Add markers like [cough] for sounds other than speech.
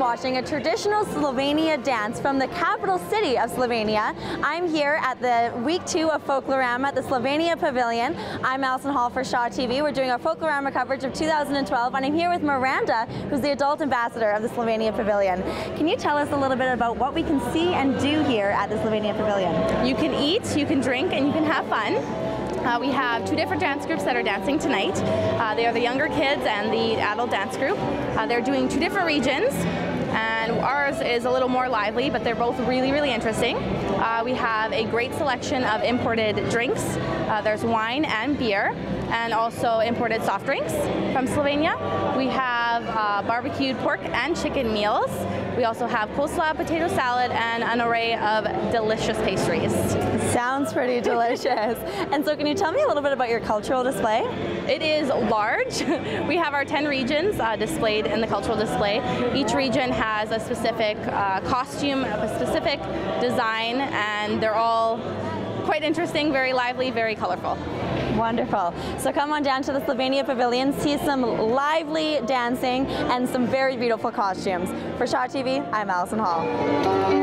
watching a traditional Slovenia dance from the capital city of Slovenia. I'm here at the week two of Folklorama at the Slovenia Pavilion. I'm Alison Hall for Shaw TV. We're doing our Folklorama coverage of 2012 and I'm here with Miranda, who's the adult ambassador of the Slovenia Pavilion. Can you tell us a little bit about what we can see and do here at the Slovenia Pavilion? You can eat, you can drink, and you can have fun. Uh, we have two different dance groups that are dancing tonight. Uh, they are the younger kids and the adult dance group. Uh, they're doing two different regions and ours is a little more lively, but they're both really, really interesting. Uh, we have a great selection of imported drinks. Uh, there's wine and beer, and also imported soft drinks from Slovenia. We have uh, barbecued pork and chicken meals. We also have coleslaw, potato salad, and an array of delicious pastries. Sounds pretty [laughs] delicious. and so, can you tell me a little bit about your cultural display? It is large. [laughs] we have our 10 regions uh, displayed in the cultural display. Each region has a specific uh, costume, a specific design, and they're all quite interesting, very lively, very colorful. Wonderful. So come on down to the Slovenia Pavilion, see some lively dancing and some very beautiful costumes. For Shaw TV, I'm Alison Hall.